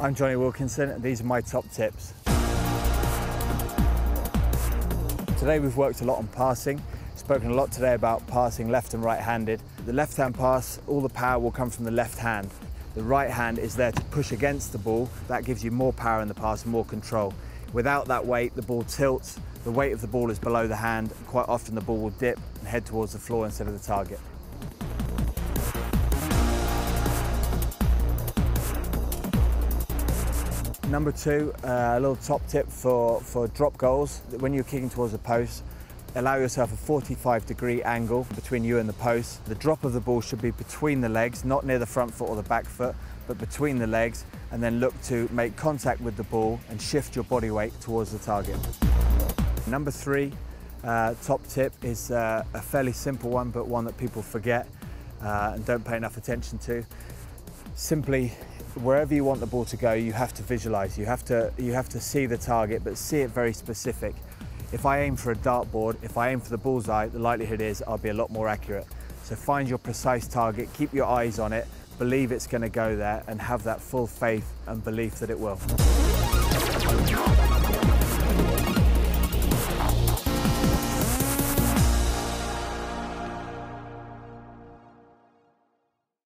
I'm Jonny Wilkinson and these are my top tips. Today we've worked a lot on passing, spoken a lot today about passing left and right handed. The left hand pass, all the power will come from the left hand. The right hand is there to push against the ball, that gives you more power in the pass more control. Without that weight, the ball tilts, the weight of the ball is below the hand, quite often the ball will dip and head towards the floor instead of the target. Number two, uh, a little top tip for, for drop goals. When you're kicking towards the post, allow yourself a 45 degree angle between you and the post. The drop of the ball should be between the legs, not near the front foot or the back foot, but between the legs, and then look to make contact with the ball and shift your body weight towards the target. Number three, uh, top tip is uh, a fairly simple one, but one that people forget uh, and don't pay enough attention to. Simply, wherever you want the ball to go, you have to visualize. You have to, you have to see the target, but see it very specific. If I aim for a dartboard, if I aim for the bullseye, the likelihood is I'll be a lot more accurate. So find your precise target, keep your eyes on it, believe it's going to go there, and have that full faith and belief that it will.